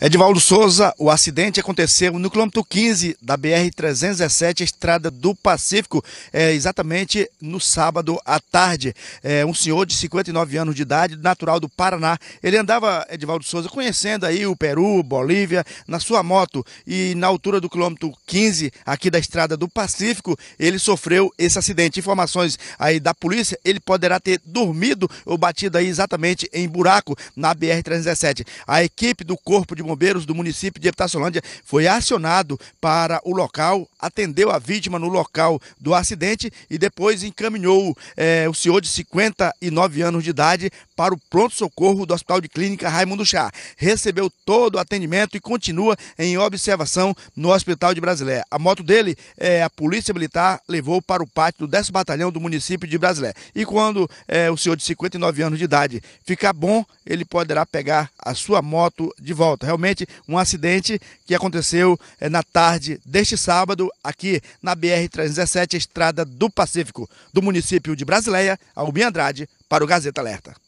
Edivaldo Souza, o acidente aconteceu no quilômetro 15 da BR-317, Estrada do Pacífico, é, exatamente no sábado à tarde. É, um senhor de 59 anos de idade, natural do Paraná. Ele andava, Edivaldo Souza, conhecendo aí o Peru, Bolívia, na sua moto. E na altura do quilômetro 15, aqui da Estrada do Pacífico, ele sofreu esse acidente. Informações aí da polícia, ele poderá ter dormido ou batido aí exatamente em buraco na BR-317. A equipe do Corpo de Bombeiros do município de Epitaçolândia foi acionado para o local, atendeu a vítima no local do acidente e depois encaminhou é, o senhor de 59 anos de idade para o pronto-socorro do Hospital de Clínica Raimundo Chá. Recebeu todo o atendimento e continua em observação no Hospital de Brasileia. A moto dele, é, a Polícia Militar levou para o pátio do 10 Batalhão do município de Brasileia. E quando é, o senhor de 59 anos de idade ficar bom, ele poderá pegar a sua moto de volta. Realmente realmente um acidente que aconteceu é, na tarde deste sábado, aqui na BR-317, Estrada do Pacífico, do município de Brasileia, Albim Andrade, para o Gazeta Alerta.